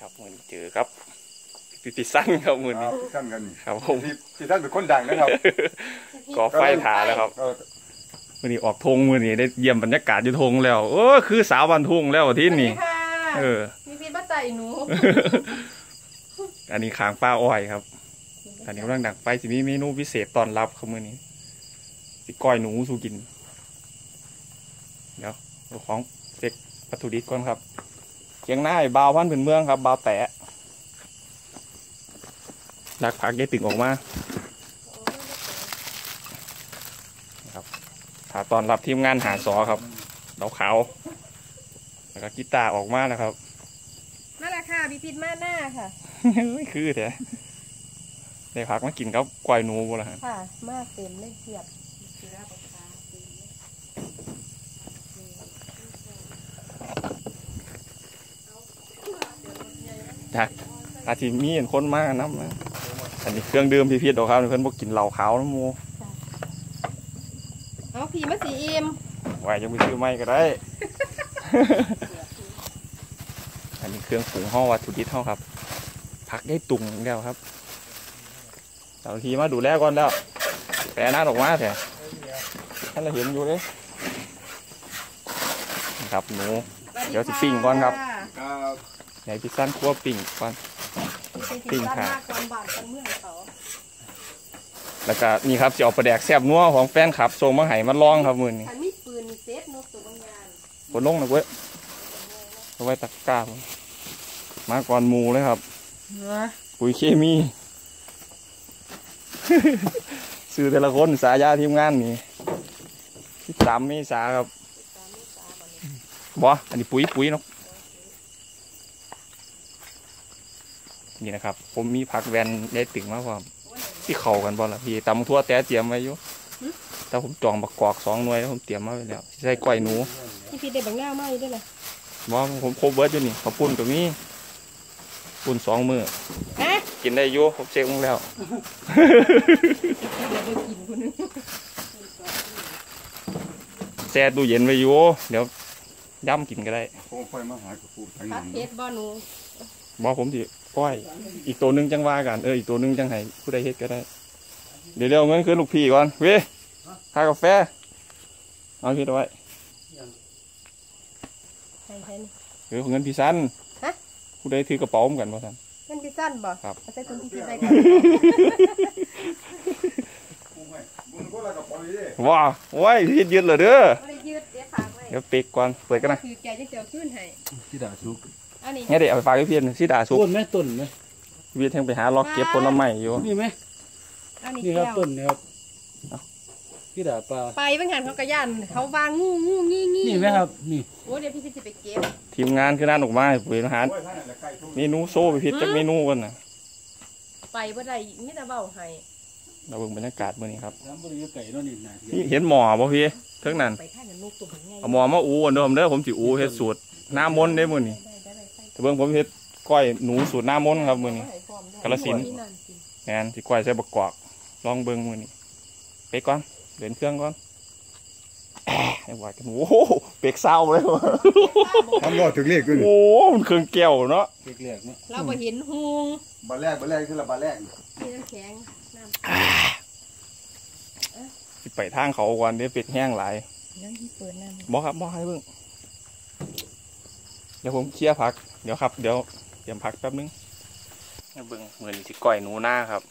ครับมือนี้เจอครับพี่พี่สั้นครับมือนี้ที่ท่านกันครับผมที่ที่ท่านเป็นคนดังนะครับก่อไฟถาแล้วครับเออมือนี้ออกทงมือนี้ได้เยี่ยมบรรยากาศอยู่ทงแล้วเออคือสาวบันทุ่งแล้วที่นี่สวัสดีค่ะเออมีพี่ป้าใจหนูอันนี้ขางป้าอ้อยครับตอนนี้กำลังดักไฟสิมีเมนูพิเศษตอนรับครับมือนี้สิก้อยหนูสู้กินเดี๋ยวเอาของเซ็กวัตถุดิบก่อนครับ เคียงหน้าไอ้บาวพันธุ์พื้นเมืองครับบาวแตะดักผักยายตึงออกมาถาตอนรับทีมงานหาสอครับดาวขาวแล้วก็กีตาร์ออกมานะครับนั่นแหละค่ะพี่พิษมาหน้าค่ะไม่คือแท้ได้พักมากินกับกวายหนูบ่ละฮะค่ะ มากเต็มเลยเทียบ จาก อาทิมีเห็นคนมากน้ำนะอันนี้เครื่องดื่มพี่พีดอกครับเพื่อนบอกกินเหล้าขาวน้ำหมูเอาผีมาสีอิมไว้ยังไปซื้อไม่ก็ได้ อันนี้เครื่องปรุงห้องวัตถุดิบห้องครับผักได้ตุงแล้วครับเจ้าทีมาดูแลก่อนแล้วแปรหน้าออกมาแถะท่านเราเห็นอยู่เลยนี่ครับหนู เดี๋ยวสิปิ้งก่อนครับครับใหญ่พิซซ่านคั่วปิ่งก่อน ปิ้ปิ้งงค่ะค่ะมากวันบาทกันเมื่อเขาแล้วก็นี่ครับจะเอาปลาแดกแซบนัวของแฟนครับส่งมาให้มาลองครับมือนี้ฉันมีปืนมีเซฟนกตัวบางยานกดลงนะเว้ยเอาไว้ตะกร้าผมมาก่อนหมูเลยครับปุ๋ยเคมีซื้อแต่ละคนสายาทีมงานนี่ที่สามเมษาครับบออันนี้ปุ๋ยปุ๋ยเนาะ นี่นะครับ ผมมีผักแวนได้ตึงมาพร้อมที่เข้ากันบ่ล่ะพี่ตำทั่วแต่เตรียมไว้อยู่แต่ผมจองบักกอกสองหน่วยแล้วผมเตรียมมาไว้แล้วสิใส่ก้อยหนูพี่พิษได้บางหน้าไหมด้วยนะบอผมโคเบิร์ดอยู่นี่เขาวปุ่นกับมีปุ่นสองมือฮะกินได้อยู่ผมเช็คมึงแล้วเดี๋ยวไปกินคนนึงแช่ตู้เย็นไว้อยู่เดี๋ยวย่ำกินก็ได้โคงไฟมาหากับผู้ทั้งพันั้กนเพชรบ่หนูบอกผมสิ ก้อย อีกตัวหนึงจังว่ากันเอออีกตัวหนึงจังให้ผู้ใดเฮ็ดก็ได้ เดี๋ยวเดี๋ยวเอาเงินคืนลูกพี่ก่อนเว้ยค่ากาแฟ เอาพี่เอาไว้ใช่ใช่นี่เดี๋ยวเงินพี่สั้นฮะผู้ใดถือกระเป๋าผมกันว่าท่านมันพี่สั้นบ่ครับเอาใส่ถุงพี่พิษไปกันโอ้ยมึงก็ละกับปล่อยดิว้าโอ้ยยืดยืดเลยเด้อไม่ได้ยืดเดี๋ยวฝากไว้เดี๋ยวปิกก่อนเปิดกันนะคือแกจะเจียวขึ้นให้ที่ด่าซุก อันนี้งั้นเดี๋ยวเอาไปฝากให้พี่นสิดาสุกต้นไหมต้นไหมพี่เทงไปหาล็อกเก็บผลไม้อยู่นี่ไหมอันนี้นี่ครับแก้วต้นนี่ครับเอ้าพี่ด่าปลาไปบางหันเขากระยันเขาวางงูงูงี้งี้นี่ไหมครับนี่โอ้เดี๋ยวพี่พิษจะไปเก็บทีมงานคือนั่นออกมาให้ปุ๋ยอาหารโอ้ยท่านน่ะใกล้ทุ่งเมนูโซ่ไปพิษจากเมนูกันนะไปบ่ได้มิตรเบ้าให้เราเบิ่งบรรยากาศมื้อนี้ครับน้ำบริเวณไก่เนาะนี่นาทีนี่เห็นหมอบ่พี่เทิงนั้นไปท่านนกตัวใหญ่เอาหมอมาอูกันเด้อผมเด้อผมสิอูเฮ็ดสูตรน้ำมนต์ได้มื้อนี้ได้ได้ได้ใส่ แต่เบิ่งผมเฮ็ดก้อยหนูสูตรน้ำมนต์ครับมื้อนี้ กาฬสินธุ์นี่นั่นสิแม่นสิก้อยใส่บักกอกลองเบิ่งมื้อนี้ไปก่อนเดินเครื่องก่อนแอะให้ว่ากันโอ้โหเปกเศร้าเลยว่ะทำรอดถึงเลขขึ้นโอ้มันเครื่องแก้วเนาะเล็กๆเนาะเราบ่เห็นหูบาแรกบาแรกคือละบาแรกมีน้ำแข็งน้สิไปทางเขาก่อนเดี๋ยวเป็ดแห้งหลายำยังที่เปิดน้ำบอครับบอให้เบิ่ง เดี๋ยวผมเคลียร์ผัก เดี๋ยวครับ เดี๋ยวเตรียมผักแป๊บนึงให้เบิ่งเหมือนสิก้อยหนูหน้าครับ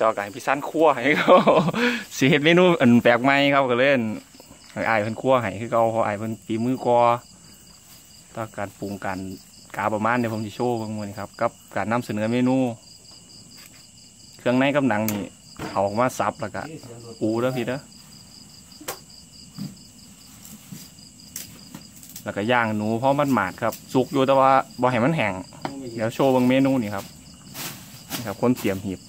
ต่อการพี่สั้นคั่วให้เขาสิเฮ็ดเมนูอันแปลกใหม่ครับก็เล่นให้อายเพิ่นคั่วให้คือเขาเพราะอายเพิ่นฝีมือกอต่อการปรุงการกาประมาณเดี๋ยวผมจะโชว์เบิ่งมื้อนี้ครับกับการนำเสนอเมนู เครื่องในกับหนังนี่เอาออกมาสับแล้วก็อูเด้อพี่เด้อ แล้วก็ย่างหนูเพราะมันหมาดครับสุกอยู่แต่ว่าบ่ให้มันแห้งเดี๋ยวโชว์เบางเมนูนี่ครับนี่ครับ คนเตรียมหีบ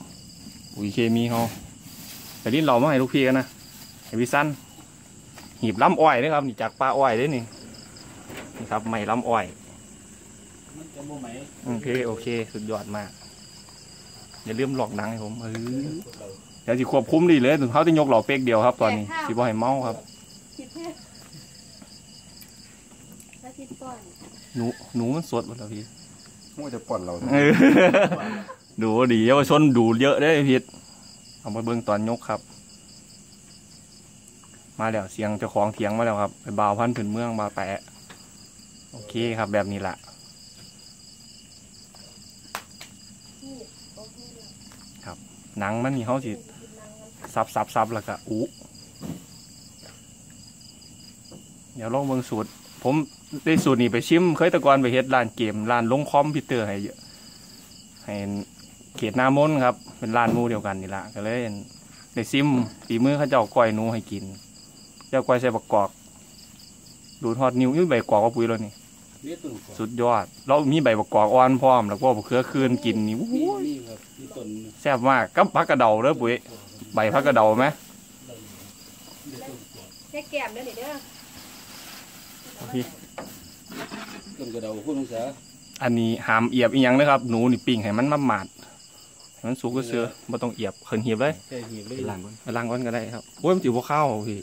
อุ้ยเคมีเขาแต่นี่เรามาให้ลูกพี่กันนะให้พี่สั้นหีบล้ำอ้อยเด้อครับนี่จากปลาอ้อยเด้อนี่นี่ครับไม่ล้ำอ้อยมันจะโมไหมโอเคโอเค สุดยอดมากอย่าลืมหลอกหนังให้ผมเออเดี๋ยวสิควบคุมดีเลยถึงเขาจะยกเหล่าเป๊กเดียวครับ ตอนนี้สิบ่ให้เมาครับคิดแท้ถ้าที่ป้อนหนูหนูมันสดหมดแล้วพี่มั่วจะป่อนเราเออดูดีเยาวชนดูเยอะได้อพี่เอามาเบิ่งตอนยกครับ มาแล้วเสียงเจ้าของเถียงมาแล้วครับไปบ่าวพันธุ์ผืนเมืองบาวแปะโอเคครับแบบนี้แหละที่โอเคเลยหนังมันนี่เขาสิซับซับซับแล้วก็อุเดี๋ยวลองเบิ่งสูตรผม ได้สูตรนี้ไปชิม เคยแตะกอนไปเฮ็ดร้านเกมร้านลงคอมพิวเตอร์ให้เยอะให้เขตหนามนครับ เป็นร้านหมู่เดียวกันนี่ละก็เลยได้ซิมฝีมือเขาเจ้าก้อยหนูให้กิน เจ้าก้อยใส่บักกอก ดูดฮอดนิ้วอยุ่ใบกอกว่าปุ๋ยแล้วนี่นี่ต้นกอกสุดยอดแล้วมีใบบักกอกอ่อนพร้อม แล้วก็บักเขือคืนกินนี่อู้หูมีมีครับมีต้นแซ่บมากกับผักกระเดาเด้อปุ๋ยใบผักกระเดาไหมแค่แก้มเด้อนี่เด้อ ต้นกระเดาคุณองศาอันนี้หามเอียบอีหยังนะครับ หนูนี่ปิ้งให้มันมาหมาดให้มันสุกก็เสือบ่ต้องเอียบเขินเหียบเลยใช่หีบเลยหลังก่อนไปล้างก้อนก็ได้ครับโอ้ยมันจิ๋วบ่ข้าวพี่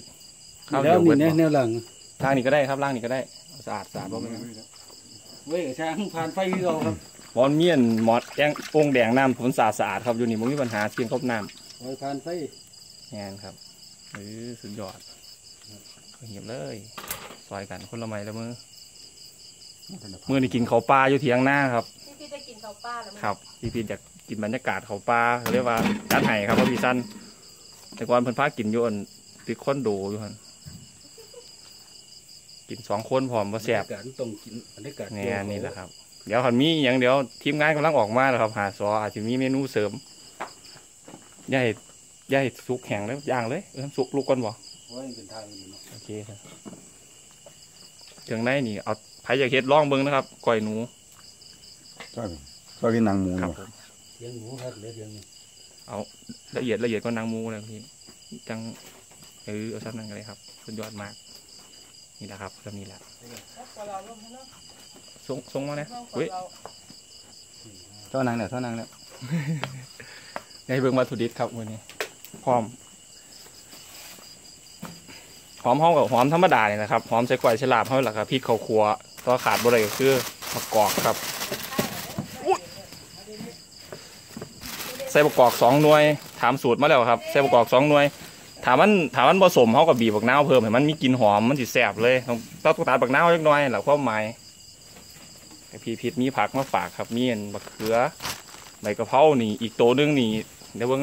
ข้าวแล้เดียววนี่เบิดแนบ่วแนวหลังล้างนี่ก็ได้ครับล้างนี่ก็ได้เอาสะอาดสะอาดบ่เป็นไรเว้ยกระช้างผ่านไฟที่เราครับบอนเมียนหมอดแกงโป่งแดงน้ำผลสะอาดสะอาดครับอยู่นี่บ่มีปัญหาเพียงครบน้ไฟผ่านไฟำงานครับเออสุดยอดเอาเหียบเลย ซอยกันคนละไม้ละมือมือนี่กินข้าวปลาอยู่เถียงหน้าครับที่พี่จะกินข้าวปลาแล้วมั้ยครับพี่พีอยากกินบรรยากาศเขาปลาเขาเรียกว่าจัดไห้ครับว่าพี่สั้นแต่ก่อนเพิ่นพากินอยู่อันติดคอนโดอยู่หันกินสองคนพร้อมว่าแซ่บอากาศต้องกินบรรยากาศเนี่ยนี่แหละครับ เดี๋ยวคันมีอย่างเดี๋ยวทีมงานกำลังออกมาแล้วครับ หาซออาจจะมีเมนูเสริมย่าให้ย่าให้สุกแห้งแล้วย่างเลยเออสุกลูกก่อนบ่โอ้ยเป็นทางอยู่เนาะโอเคครับ เครื่องในนี่เอาไผอยากเฮ็ดลองเบิ่งนะครับก้อยหนูชอบชอบกินหนังหมูครับว่ะผมเสียงหมูครับเหลือเสียงนี่ละเอียดละเอียดก็นางมูเลยพี่จังเออเอาชั้นนั้นกันเลยครับสุดยอดมาก นี่แหละครับก็นี่แหละก็รอลงเนาะส่งส่งมาเนี่ยห้องเฮ้ยเราชอบหนังเนี่ยชอบหนังเนี่ยในเบิ่งวัตถุดิบครับวันนี้ พร้อม หอมห้องกับหอมธรรมดาเนี่ยนะครับหอมใส่กล้วยฉลาบเท่าไหร่ครับพริกข้าวคั่วตัวขาดบ่ได้ก็คือมะกอกครับใส่ประกอบสองหน่วย ถามสูตรมาแล้วครับใส่ประกอบสองหน่วยถามมันถามมันผสมเขากับบีบักนาวเพิ่มให้มันมีกลิ่นหอมมันสิแสบเลยต้องต้องตัดบักนาวเล็กน้อยหละความหมายพี่พิษมีผักมาฝากครับมีอันบักเขือใบกะเพรานี่อีกโตนึงนี่ เดี๋ยวเบิ่ง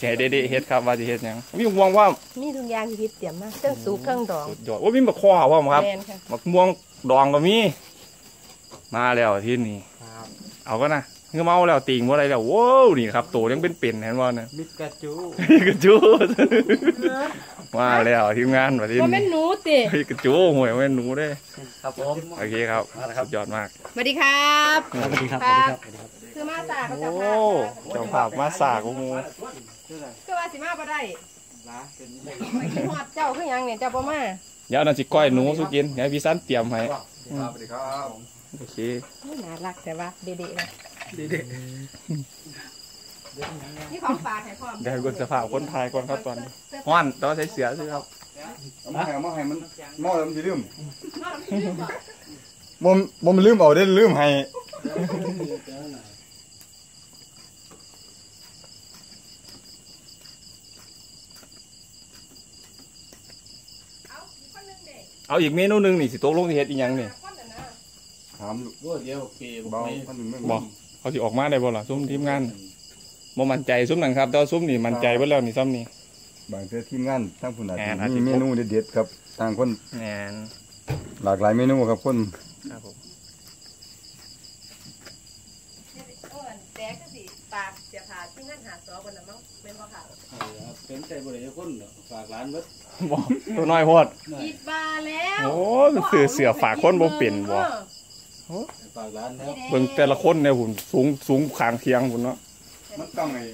จะให้เด็ดๆเฮ็ดครับว่าจะเฮ็ดหยังมีหวงว่ามีทุกอย่างที่พี่เตรียมมาเครื่องสุกเครื่องดองสุดยอดว่ามีบักข้อว่าครับแมนค่ะบักม่วงดองก็มี มาแล้วที่นี่เอาก็นะเงือเมาแล้วติงว่าอะไรแล้วโว้วนี่ครับตัวยังเป็นเป็นๆเห็นว่านะมิกาจูกระจูดมาแล้วทีมงานมาที่ว่าแม่นนี่หนูติเฮ้ยกระจูหวยแม่นหนูเด้ครับผมโอเคครับสุดยอดมาก สวัสดีครับ สวัสดีครับครับ คือมาสาเขาโอ้จะพาเจ้าภาพมาสากโอ้โหคือว่าสิมาบ่ได้ไปกินฮอดเจ้าคือหยังเนี่ยเจ้าบ่มาเดี๋ยวนั่นสิก้อยหนูสุกินเดี๋ยวพี่สั้นเตรียมให้สวัสดีครับโอเคน่ารักแต่ว่าเด็ดๆนะนี่ของฝากให้พร้อมเดี๋ยวให้เบิ่งสภาพคนไทยก่อนครับตอนนี้ฮ้อนต้องใช้เสือสิครับเอามาให้เอามาให้มันหม้อแล้วมันจะลืมนอนที่ลืมบ่บ่มบ่มันลืมเอาได้ลืมให้ เอาอีกคนหนึง เด็กเอาอีกเมนูหนึงนี่สิโต๊ะลงสิเฮ็ดอีหยังนี่คนน่ะนะถามลูกโอ้ยเดี๋ยวเปย์เบาไปพันหนึ่งไม่บ่เขาสิออกมาได้บ่ล่ะซุ้มทีมงานบ่มั่นใจซุ้มนั่นครับแต่ว่าซุ้มนี่มั่นใจเบิดแล้วนี่ซ้ำนี่ บางเทื่อทีมงานทั้งผู้นาแหทีมอาจจะมีเมนูเด็ดๆครับต่างคนแม่นหลากหลายเมนูครับคนครับผมเออแต่ก็สิปากเสียผ่าที่งานหาซอบนน่ะมั้งแม่นบ่ค่ะเป็นใจบริษัทคนเนาะฝากร้านเบิด บ่ตัวน้อยโพดอีกบาแล้วโอ้มันซื้อเสือฝากคนบ่เป็นบ่ฝากร้านแล้วเบิ่งแต่ละคนเนี่ยหุ่นสูงสูงขางเคียงหุ่นเนาะมันต้องไอ้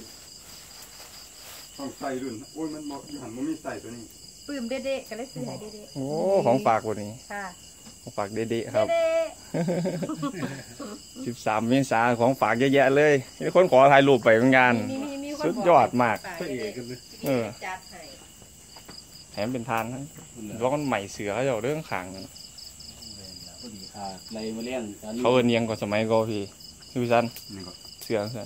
ต้องใส่รุ่น โอ้ยมันบ่อยู่หันมันมีใส่ตัวนี้ปื้มเด็ดๆก็เลยซื้อให้เด็ดโอ้ของฝากวันนี้ๆค่ะของฝากเด็ดๆครับ เด็ด13 เมษาของฝากเยอะแยะเลยมีคนขอถ่ายรูปไปงานๆมีมีมีคนสุดบกยอดมากฝพระเอเด็กดกันเลยเออๆจัดให้ แถมเป็นทานนะร้อนใหม่เสือเขาเจ้าเรื่องขางนั่นพอดีคอ่าไรมาเลี้ยงตอนนี้เขาเอินเนียงกว่าสมัยก่อนพี่พี่ซันนี่ก็เสื้อเสื้อ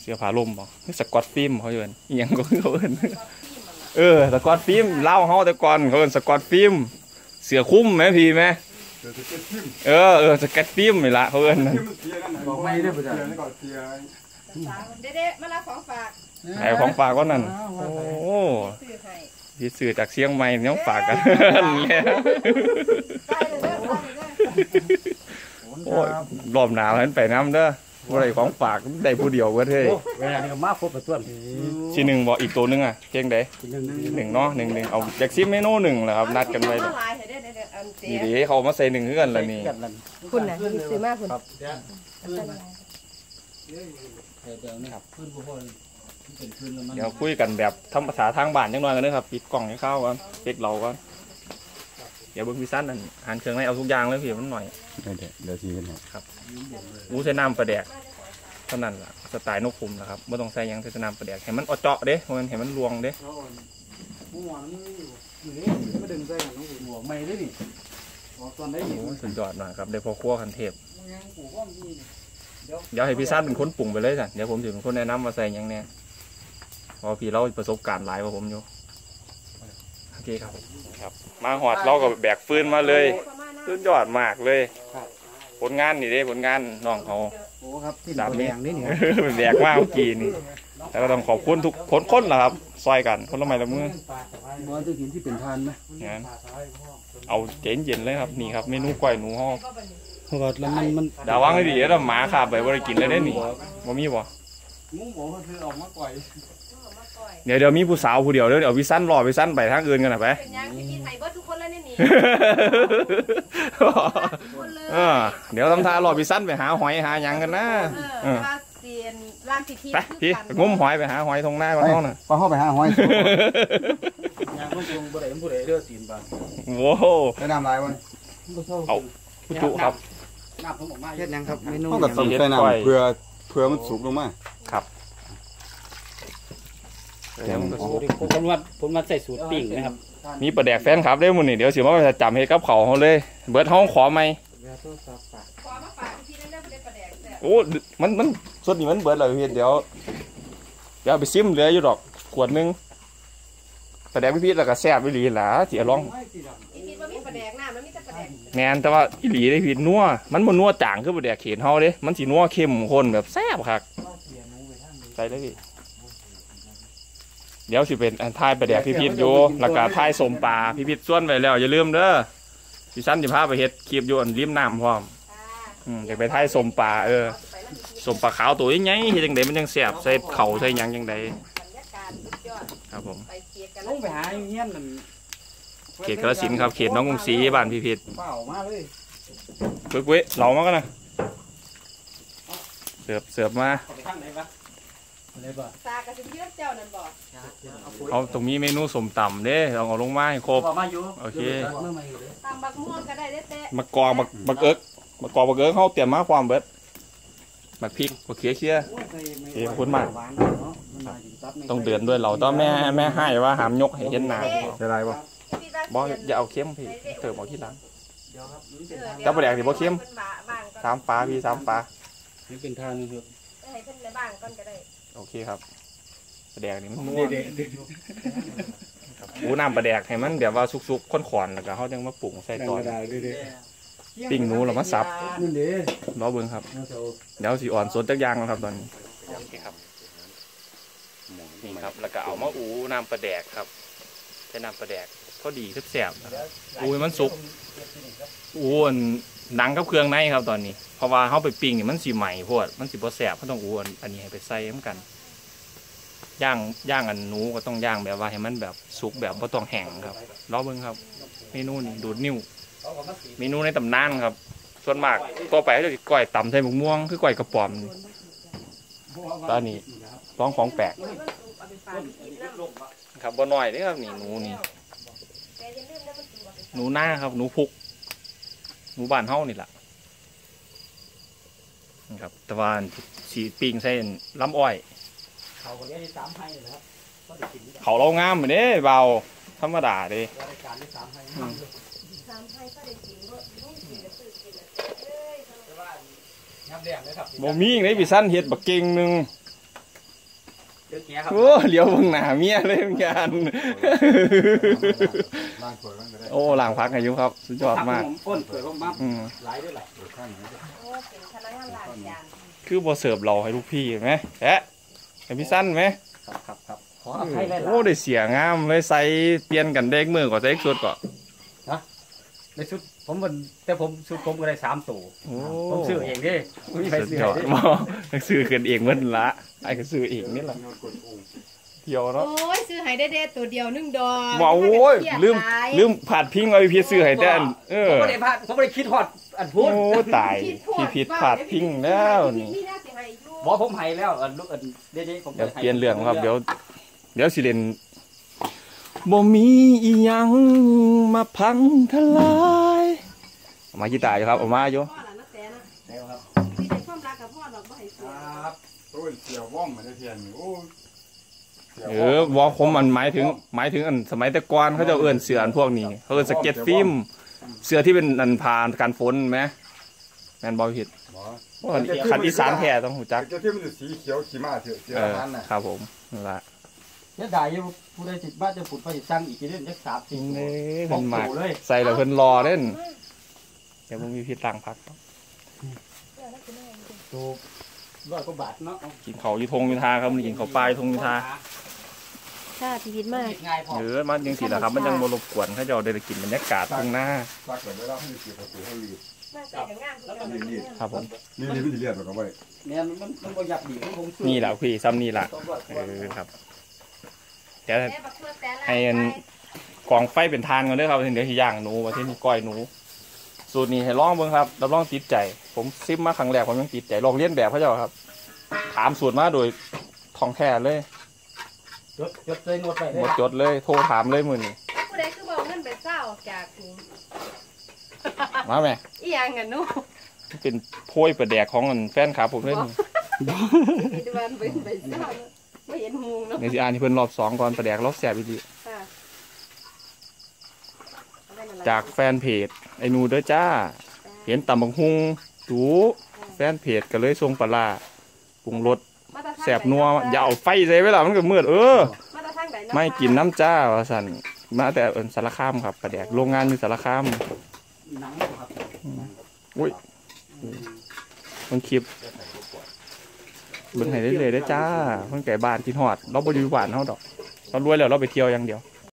เสื้อผ้าลมบ่คือสกอตฟิล์มเขาเอินอิหยังก็เขาเอินเออสกอตฟิล์มเล่าเฮาแต่ก่อนเขาเอินสกอตฟิล์มเสือคุ้มไหมพี่ไหมเดี๋ยวจะเป็นทิมเออเออสกัดฟิล์มนี่ละเขาเอินนั่นทิมมันเสียกันไหนบอกไม่ได้ป่ะจ๊ะเสียนี่ก็เสียเด็ดๆมารับของฝาก ไอ้ของฝากก็นั่น โอ้ซื้อให้พี่สื่อจากเชียงใหม่เนี่ยฝากกันแล้วใส่เลยเด้อใส่เลยเด้อโอ้ยรอบหนาวนั้นไปน้ำเด้อบ่ได้ของฝากได้ผู้เดียวเว้ยเฮ้ยโอ้เวลานี้ก็มาครบไปต้วนทีหนึ่งบอกอีกตัวหนึงอะเก่งเด้หนึ่งหนึ่งเนาะหนึ่งหนึ่งเอาจากซิมเมนูหนึ่งแหละครับนัดกันไว้เอาเลยลายให้เด้อเด้ออันเสีนี่ยดีเขามาใส่หนึ่งคือกันละนี่กันนั่นคุณน่ะซื้อมาคุณครับ เดี๋ยวนี่ครับพื้นผู้คนเป็นพื้นแล้วมันเดี๋ยวคุยกันแบบทำภาษาทางบ้านจังหน่อยกันเด้อครับปิดกล่องให้เข้าก่อนเช็คเราก่อนเดี๋ยวเบิ้งพิซซ่านั่นหันเครื่องในเอาทุกอย่างเลยพี่มันหน่อยเดี๋ยวเดี๋ยวทีกันเนี่ยหมูใส่น้ำปลาแดกเท่านั้นล่ะสไตล์นกคุมนะครับไม่ต้องใส่หยังใส่น้ำปลาแดกให้มันเอาเจาะเด้ให้มันให้มันรวงเด้หัวมันอยู่นี่มาดึงใส่กันน้องหัวไม่ได้นี่ออกตอนได้โอ้นี่ยสุดยอดมากครับได้พอครัวคันเทพยังผูกว่ามีเดี๋ยวให้พี่ซ่าเป็นคนปรุงไปเลยจ้ะเดี๋ยวผมจะเป็นคนแนะนำว่าใส่หยังแน่ เพราะพี่เราประสบการณ์หลายกว่าผมอยู่โอเคครับครับ มาหอดเราก็แบกฟืนมาเลยประมาณนั้นสุดยอดมากเลยผลงานนี่เด้ผลงานน้องเขาโอ้ครับที่สามแดเมตงรนี่นี่เป็นแบกมากเมื่อกี้นี่แล้วก็ต้องขอบคุณทุกคนคนแหละครับซอยกันคนละไม้ละมือบอลตัวหินที่เป็นทานไหมงั้นเอาเย็นเย็นๆเลยครับนี่ครับเมนูก้อยหนูห่อเพราะว่าแล้วมันมันดาววังให้ดีแล้วหมาขาบไปบริกินเลยได้นี่บ่มีบ่งูหมูก็คือออกมาก่อย เดี๋ยวเดี๋ยวมีผู้สาวผู้เดียวเดี๋ยวเอาวิสั้นรอวิสั้นไปทางอื่นกันนะไปเป็นยังพี่กินไห้เบิดทุกคนแล้วนี่นี่คนเลยเออเดี๋ยวทำท่ารอวิสั้นไปหาหอยหาหยังกันนะเออว่าเสียนลางสิทีไปพี่ไปงมหอยไปหาหอยตรงหน้าก่อนเท่าน่ะพอเข้าไปหาหอยยางต้องปรุงบ่ได้บ่ได้เด้อตีนบางโว้โหได้น้ำลายวันเอาผู้จุครับน้ำผมออกมาเฮ็ดหยังครับเมนูต้องกับหต้ยัองงใส่ก้อยน้ำเพื่อเพื่อมันสุกลงมา เดี๋ยวมันก็สุกผมว่าผมมาใส่สูตรปิ้งนะครับมีประแดกแฟนครับได้อมื้อนี้เดี๋ยวสิมาไปจำเฮ็ดกับเขาวเขาเลย เบิดห้องขอไหมขอมาฝากพี่นั่นได้ประเด็นประแดกแต่โอ้มันมันส่วนนี้มันเบิดแล้วพี่เดี๋ยวเดี๋ยวเอาไปซิมเหลืออยู่ดอกขวดหนึงประแดกพี่พีชแล้วก็แซ่บอีหลีหล่ะสิเอาลองพี่พี่ว่ามีประแดกน้ำแล้วมีแต่ประแดกแมนแต่ว่าอีหลีได้พี่นัวมันบ่นัวจางคือบ่แดกเขียนเฮาเด้มันสินัวเข้มข้นแบบแซ่บคักใส่เลยพี่ เดี๋ยวสิเป็นอันทายประแดกพี่พิษอยู่แล้วก็ทายสมปลาพี่พิษส่วนไว้แล้วอย่าลืมเด้อพี่สั้นสิพาไปเฮ็ดคลิปอยู่อันริมน้ำพร้อมอ่าอืมอยากไปทายสมปลาเออไปแล้วมีที่สมปลาขาวตัวใหญ่ๆเฮ็ดจังไดมันจังแซ่บใส่เข่าใส่หยังจังไดบรรยากาศสุดยอดครับผมไปเกียร์กันลงไปหาอยู่เฮียนนั่นเขตกระสินธุ์ครับเขตน้องกรุงศรีบ้านพี่พิษเปล่ามาเลยเว้ยเว้ยเหลามากันนะเสิร์ฟเสิร์ฟมา เอาไปทางไหนวะอะไรบ่ซากระสิเพื่อนเจ้านั่นบอกเอาตรงนี้เมนูสมตำเด้ลองเอาลงมาให้ครบ บอกมาอยู่โอเค เมื่อมาอยู่เลยตามบักม่วงก็ได้เด้แต่มากอกมักมักเอิกมากอกมักเอิกเขาเตรียมมาความเบิดมักพริกมักเขียเชียโอ้ยใส่ไม่เอ้ยขอบคุณมาก หวานเนาะมันมาอยู่ตับไม่ต้องเดือนด้วยเราต้องแม่แม่ให้ว่าหามยกให้เห็นหนาได้ไรบ่พี่ว่าบอกเสียนอย่าเอาเข้มพี่เติมเอาที่หลัง เดี๋ยวครับนี่เอเป็นอทางดี๋ยวจับประแดกดิบ่เข้มพิ่นบ้าบ้างก็สามฟ้าพี่สามฟ้านี่เป็นทานนะครับให้เพิ่นในบ้างก่อนก็ได้ โอเคครับประแดกนี่มันนัวครับอูน้ำประแดกให้มันแบบว่าสุกๆข้นขอนๆแล้วก็เขาจังมาปรุงใส่ตอนปิ้งหนูเหรอมาสับนี่เด้รอเบิ่งครับเราจะเดี๋ยวสีอ่อนสดจักอยางแล้วครับตอนนี้โอเคครับนี่ครับ แล้วก็เอามาอูน้ำปลาแดกครับใช้น้ำปลาแดก พอดีแซ่บๆนะครับอูให้มันสุกอูอันหนังกับเครื่องในครับตอนนี้ เพราะว่าเขาไปปิ้งนี่มันสีใหม่พวดมันสีบ่แซ่บเขาต้องอูอันอันนี้ให้ไปใส่เหมือนกันย่างย่างอันหนูก็ต้องย่างแบบว่าให้มันแบบสุกแบบบ่ต้องแห้งครับรอเบิ่งครับ เมนูนี้ดูดนิ้วเมนูในตำนานครับ ส่วนมากตัวไปเขาจะก้อยตำใส่หมกม่วงคือก้อยกระป๋อมตอนนี้ร้องของแปลกครับบ่น้อยเด้ครับนี่หนูนี่ หนูหน้าครับ หนูพุก หนูบ้านเฮานี่แหละนี่ครับแตะวันสีปิ้งใส่ลำอ้อย เขาก็เรียกที่สามให้นะครับก็ได้กินนี่แหละเขาเรางามเหมือนเด้เบาธรรมดาเด้รายการที่สามให้อืมสามไทยก็ได้กินบ่ไม่กินก็ซื้อกินอะเอ้ยแต่ว่ายับแดงเลยครับบ่มีไงพี่สั้นเฮ็ดบักเก่งหนึง เดี๋ยวแกครับโอ้เหลียวเบิ่งหน้าเมียเลยเหมือนกันล้างถ้วยมันก็ได้โอ้หล้างพักให้อยู่ครับ สุดยอดมาก ผมก้นเปิดผมมาอืมหลายด้วยหลายข้างนี้โอ้เป็นพนักงานหล้างจานคือบ่เสิร์ฟเราให้ลูกพี่ไหมแอะให้พี่สั้นไหมครับครับครับขออภัยหลายโอ้ได้เสียงามเลยใส่เปลี่ยนกันเด็กมือก่อนใส่สุดก่อนๆในชุด ผมมันแต่ผมชุดผมก็ได้สามตัวโอ้ผมซื้อเองดิไม่มีใครสุดซื้อยอดให้ดิบ่ซื้อกันเองเมื่อละไอ้ก็ซื้อเองนี่แหละนอนกดโอ่งเที่ยวเนาะโอ้ยซื้อให้ได้เด็ดตัวเดียวหนึงดอกว้าวโอ้ยเครีดลืมหายลืมผัดพิงไว้พี่ซื้อให้แต่อันเอผมอไม่ได้พลาดผมไม่ได้คิดฮอดอันพูดโอ้ตายคิดโทษพี่พิษผัดพิงแล้วนี่พี่น่าสิให้อยู่บอกผมให้แล้วอันลูกอันเด็กๆผมเดี๋ยวเปลี่ยนเรื่องครับเดี๋ยวเดี๋ยวสิเล่น บ่มีอีหยังมาพังทลายเอามากีตาร์อยู่ครับเอามาอยู่พ่อล่ะนะแต่นะแล้วครับมีแต่ความรักกับพ่อดอกบ่ให้เสียครับโอ้ยเสียวว่องมาได้เทียนนี่โอ้ยสียวเอว่องวอลคมมันหมายถึงหมายถึงอันสมัยแต่ก่อนเขาจะเอื้อนเสืออันพวกนี้เขาเอื้อนสเก็ตฟิล์มเสือที่เป็นอันผ่านการฝนไหมแมนบอลผิดหมอว่าคันอีสานแท้ต้องหูจัก เจ้าที่มันจะสีเขียวขี่ม้าเสือเสือเออนั้นน่ะครับผมนั่นละ เดี๋ยวได้อยู่ผู้ใดจิตบ้านจะผุดไปสร้างอีกทีนึงจักสามสี่นี่บอเพิ่กนมากโตเลยใส่แล้วเพิ่นรอเล่นเดี๋ยวมึงมีพิษต่างพักถูกร้อยกว่าบาทเนาะกินเขาอยู่ทงอยู่ทาครับมันกินเขาปลายทงอยู่ทาชาพิพิธมากง่ายพอเออมันยังสิแหละครับ มันยังบ่รบกวนเขาเจะได้กินบรรยากาศตรงหน้าซักก่อนเวลาให้เสียประตูให้รีดน่าใส่กับงานแล้วก็ครับผมนี่นี่มันจะเรียดแบบกันไว้เนี่ยมันมันมันบ่อยากดีของผมซื้อนี่แหละพี่ซ้ำนี่แหละต้องรอดเออครับ เดี๋ยวแต่บักเทื่อแต่ละให้อันกองไฟเป็นทานก่อนเด้อครับเดี๋ยวสิย่างหนูว่าที่นี่ก้อยหนู สูตรนี้ให้ลองเบิ่งครับรับรองติดใจ ผมซิมมาครั้งแรกผมยังติดใจลองเลียนแบบเขาเจ้าครับ ถามสูตรมาโดยทองแท้เลยจดจดเลยงดไปเลหมยดจดเลยโทรถามเลยมื้อนี้ผู้ใดคือบอกเงินไปเศร้าจากนี่มาแม่อีหยังกันหนูเป็นโพยประแดกของอันแฟนครับผมเลยนี่มีดวันเป็นไปเศร้า ไม่เห็นหูงเนาะในสิอ่านที่เพิ่นรอบสองก่อนประแดกรอบแสบอีกทีค่ะเอาไว้นั่นล่ะจากแฟนเพจไอ้หนูเด้อจ้า เห็นตำบักฮุงดูแฟนเพจก็เลยส่งปลาร้าปรุงรสมาตรฐานแสบนัวอย่าเอาไฟใส่ไว้ล่ะมันก็มืดเออ มาตรฐานใดเาะไม่กินน้ำจ้าว่าสันมาแต่เอินสารคามครับประแดกโรงงานอยู่สารคาม หนังครับอุ้ย มันคลิป เบิ่งให้เรื่อยๆได้อจ้าเพิ่งไก่บ้านกินหอด เราบ่อยู่บ้านเฮาดอก เรารวยแล้วเราไปเที่ยวอย่างเดียว